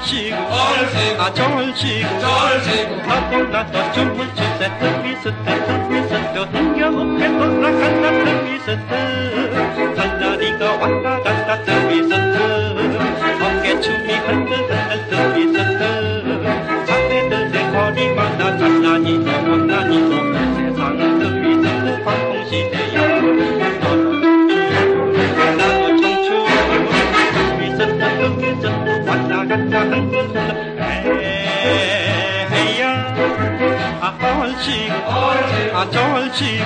절시고 절시고 아 절시고. 절시고. 나도 나도 춤을 출때 틈이 있을 때 dolci, a dolci,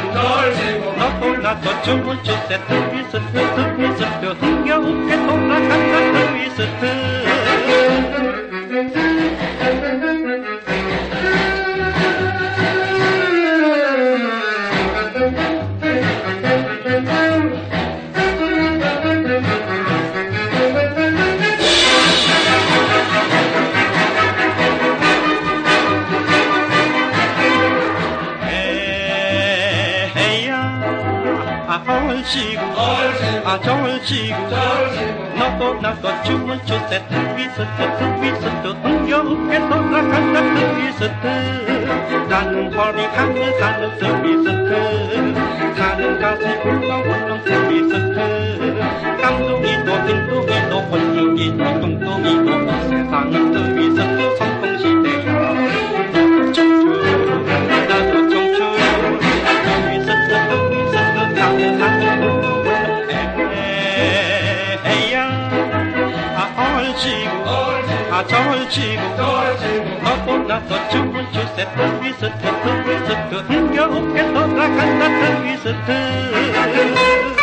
cioccolato dolce, se tu mi se tu, tu mi se tu, tinga un che torna a casa tu mi se tu. あおいしいあ上しいのこのこチュンチュせてみせてみせて運用受け取らかたみせて何歩にかむかむせみせて I told you, Ako na to čubuću se prvi se te, prvi se te, Hinga upke to plakata prvi se te.